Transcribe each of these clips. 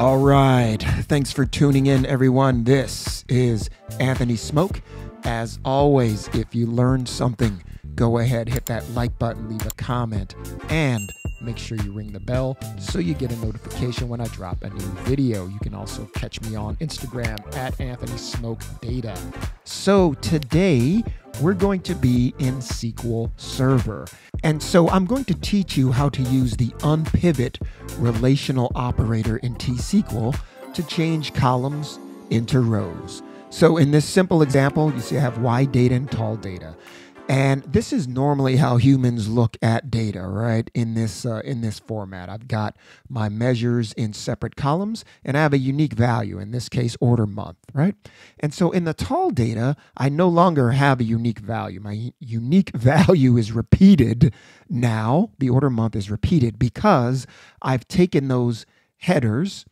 All right. Thanks for tuning in, everyone. This is Anthony Smoak. As always, if you learned something, go ahead, hit that like button, leave a comment, and make sure you ring the bell so you get a notification when I drop a new video. You can also catch me on Instagram at Anthony Smoak Data. So today we're going to be in SQL Server. And so I'm going to teach you how to use the unpivot relational operator in T-SQL to change columns into rows. So in this simple example, you see I have wide data and tall data. And this is normally how humans look at data, right? In this uh, in this format, I've got my measures in separate columns, and I have a unique value. In this case, order month, right? And so in the tall data, I no longer have a unique value. My unique value is repeated now. The order month is repeated because I've taken those headers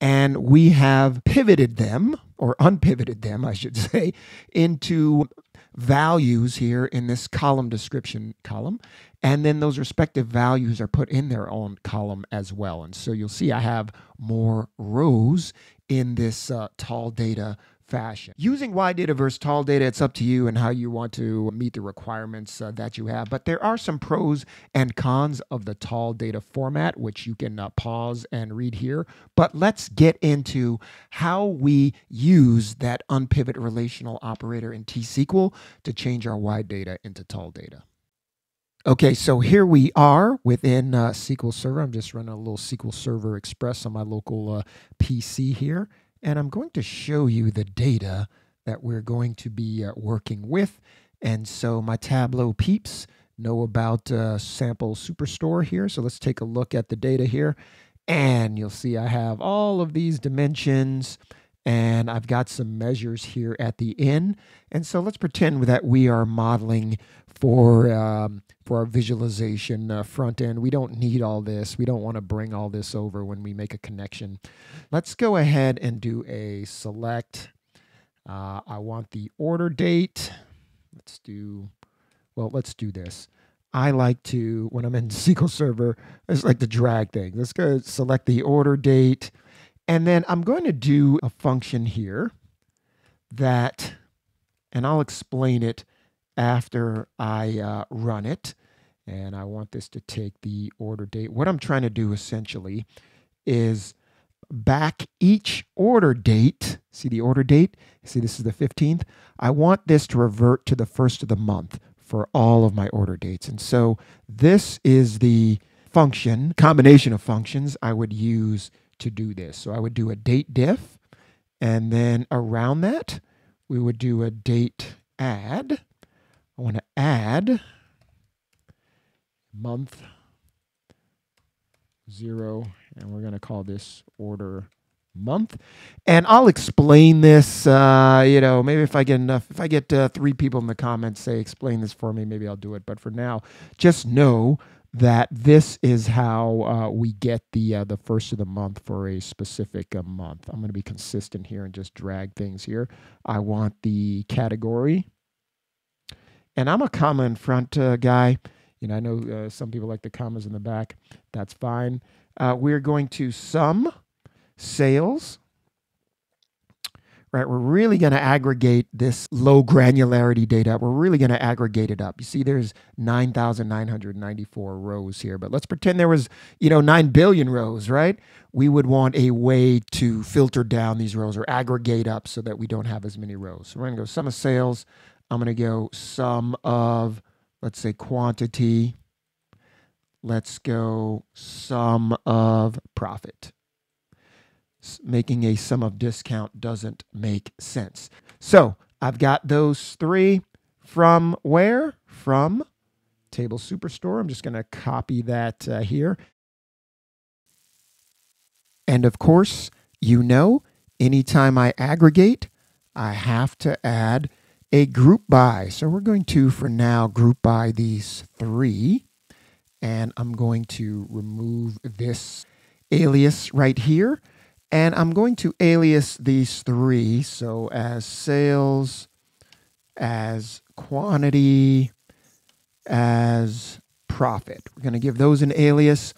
and we have pivoted them or unpivoted them, I should say, into values here in this column description column. And then those respective values are put in their own column as well. And so you'll see I have more rows in this uh, tall data fashion. Using wide data versus tall data, it's up to you and how you want to meet the requirements uh, that you have. But there are some pros and cons of the tall data format, which you can uh, pause and read here. But let's get into how we use that unpivot relational operator in T-SQL to change our wide data into tall data. Okay, so here we are within uh, SQL Server. I'm just running a little SQL Server Express on my local uh, PC here. And I'm going to show you the data that we're going to be uh, working with. And so my Tableau peeps know about uh, Sample Superstore here. So let's take a look at the data here. And you'll see I have all of these dimensions and I've got some measures here at the end. And so let's pretend that we are modeling for um, for our visualization uh, front end. We don't need all this. We don't want to bring all this over when we make a connection. Let's go ahead and do a select. Uh, I want the order date. Let's do, well, let's do this. I like to, when I'm in SQL Server, I just like to drag things. Let's go select the order date. And then I'm going to do a function here that, and I'll explain it after I uh, run it. And I want this to take the order date. What I'm trying to do essentially is back each order date. See the order date? See, this is the 15th. I want this to revert to the first of the month for all of my order dates. And so this is the function, combination of functions I would use to do this. So I would do a date diff, and then around that, we would do a date add. I want to add month zero, and we're going to call this order month. And I'll explain this, uh, you know, maybe if I get enough, if I get uh, three people in the comments say, explain this for me, maybe I'll do it. But for now, just know that this is how uh, we get the uh, the first of the month for a specific uh, month. I'm going to be consistent here and just drag things here. I want the category, and I'm a comma in front uh, guy. You know, I know uh, some people like the commas in the back. That's fine. Uh, we're going to sum sales right? We're really going to aggregate this low granularity data. We're really going to aggregate it up. You see, there's 9,994 rows here, but let's pretend there was, you know, 9 billion rows, right? We would want a way to filter down these rows or aggregate up so that we don't have as many rows. So we're going to go sum of sales. I'm going to go sum of, let's say, quantity. Let's go sum of profit making a sum of discount doesn't make sense. So I've got those three from where? From Table Superstore. I'm just going to copy that uh, here. And of course, you know, anytime I aggregate, I have to add a group by. So we're going to, for now, group by these three. And I'm going to remove this alias right here. And I'm going to alias these three. So as sales, as quantity, as profit. We're going to give those an alias.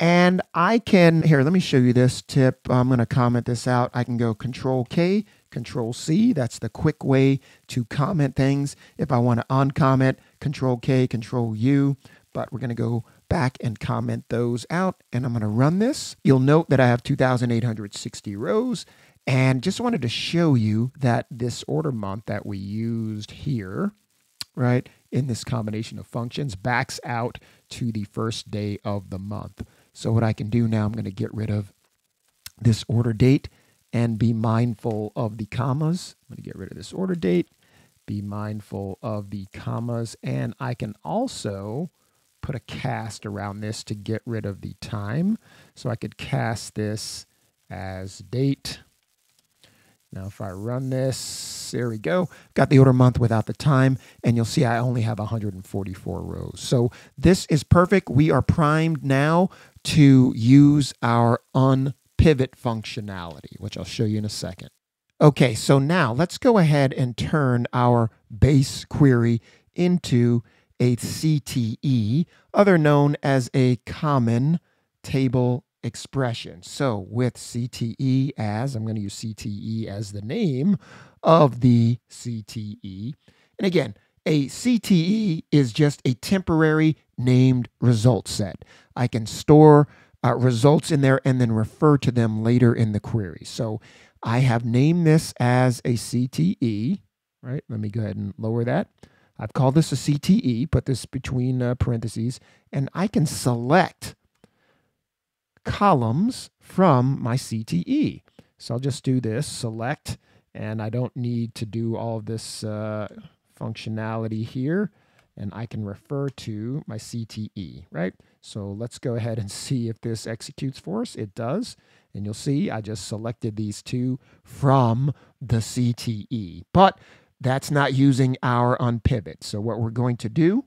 And I can, here, let me show you this tip. I'm going to comment this out. I can go Control K, Control C. That's the quick way to comment things. If I want to uncomment, Control K, Control U. But we're going to go back and comment those out. And I'm going to run this. You'll note that I have 2,860 rows. And just wanted to show you that this order month that we used here, right, in this combination of functions backs out to the first day of the month. So what I can do now, I'm going to get rid of this order date and be mindful of the commas. I'm going to get rid of this order date, be mindful of the commas, and I can also put a cast around this to get rid of the time. So I could cast this as date now, if I run this, there we go. Got the order month without the time, and you'll see I only have 144 rows. So this is perfect. We are primed now to use our unpivot functionality, which I'll show you in a second. Okay, so now let's go ahead and turn our base query into a CTE, other known as a common table expression. So with CTE as, I'm going to use CTE as the name of the CTE. And again, a CTE is just a temporary named result set. I can store uh, results in there and then refer to them later in the query. So I have named this as a CTE, right? Let me go ahead and lower that. I've called this a CTE, put this between uh, parentheses, and I can select columns from my CTE. So I'll just do this, select, and I don't need to do all of this uh, functionality here. And I can refer to my CTE, right? So let's go ahead and see if this executes for us. It does. And you'll see I just selected these two from the CTE. But that's not using our unpivot. So what we're going to do,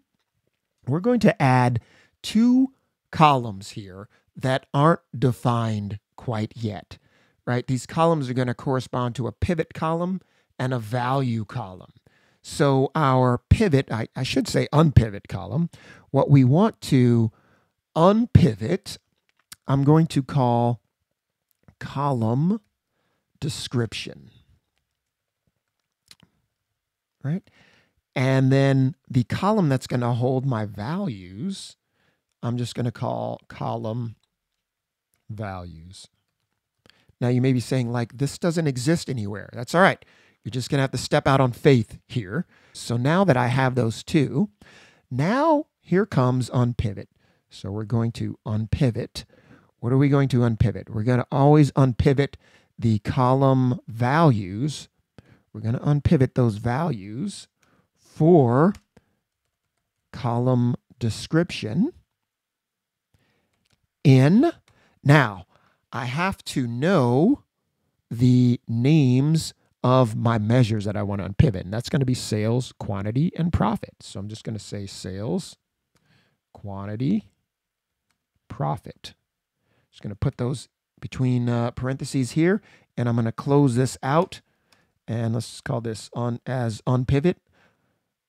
we're going to add two columns here that aren't defined quite yet, right? These columns are going to correspond to a pivot column and a value column. So our pivot, I, I should say unpivot column, what we want to unpivot, I'm going to call column description, right? And then the column that's going to hold my values, I'm just going to call column values. Now, you may be saying, like, this doesn't exist anywhere. That's all right. You're just going to have to step out on faith here. So now that I have those two, now here comes unpivot. So we're going to unpivot. What are we going to unpivot? We're going to always unpivot the column values. We're going to unpivot those values for column description in now, I have to know the names of my measures that I want to unpivot. And that's going to be sales, quantity, and profit. So I'm just going to say sales, quantity, profit. Just going to put those between uh, parentheses here. And I'm going to close this out. And let's call this on as unpivot,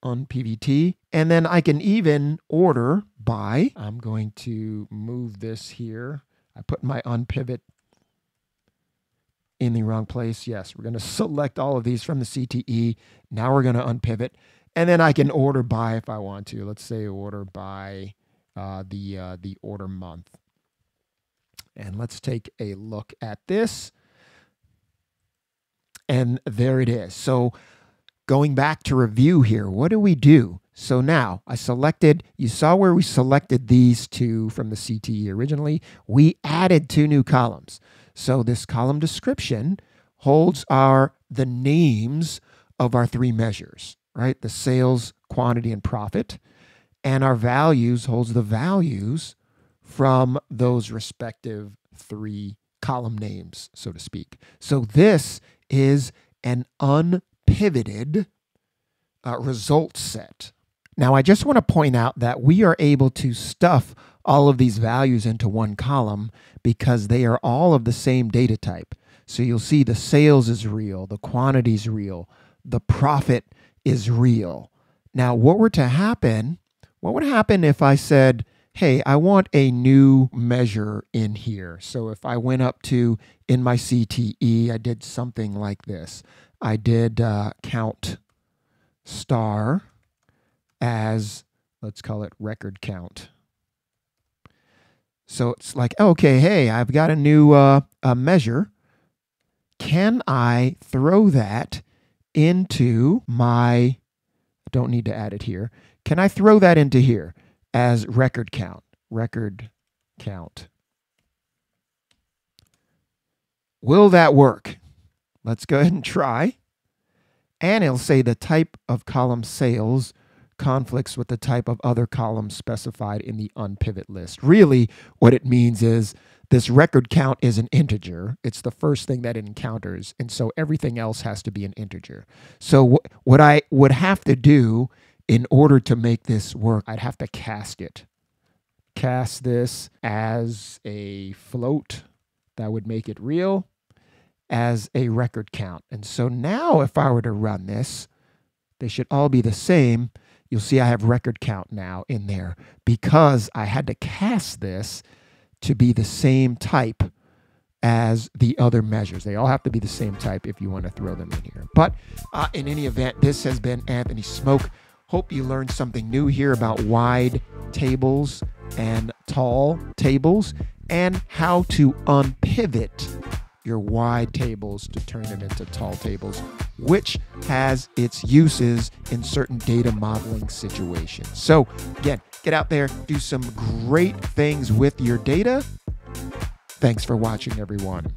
on PVT. And then I can even order by, I'm going to move this here I put my unpivot in the wrong place. Yes, we're going to select all of these from the CTE. Now we're going to unpivot. And then I can order by if I want to. Let's say order by uh, the, uh, the order month. And let's take a look at this. And there it is. So going back to review here, what do we do? So now I selected, you saw where we selected these two from the CTE originally. We added two new columns. So this column description holds our the names of our three measures, right? The sales, quantity, and profit. And our values holds the values from those respective three column names, so to speak. So this is an unpivoted uh, result set. Now, I just want to point out that we are able to stuff all of these values into one column because they are all of the same data type. So you'll see the sales is real, the quantity is real, the profit is real. Now, what were to happen? What would happen if I said, hey, I want a new measure in here. So if I went up to in my CTE, I did something like this. I did uh, count star as, let's call it record count. So it's like, okay, hey, I've got a new uh, a measure. Can I throw that into my, don't need to add it here. Can I throw that into here as record count? Record count. Will that work? Let's go ahead and try. And it'll say the type of column sales conflicts with the type of other columns specified in the unpivot list. Really, what it means is this record count is an integer. It's the first thing that it encounters. And so everything else has to be an integer. So what I would have to do in order to make this work, I'd have to cast it. Cast this as a float that would make it real as a record count. And so now if I were to run this, they should all be the same. You'll see I have record count now in there because I had to cast this to be the same type as the other measures. They all have to be the same type if you want to throw them in here. But uh, in any event, this has been Anthony Smoak. Hope you learned something new here about wide tables and tall tables and how to unpivot your wide tables to turn them into tall tables, which has its uses in certain data modeling situations. So, again, get out there, do some great things with your data. Thanks for watching, everyone.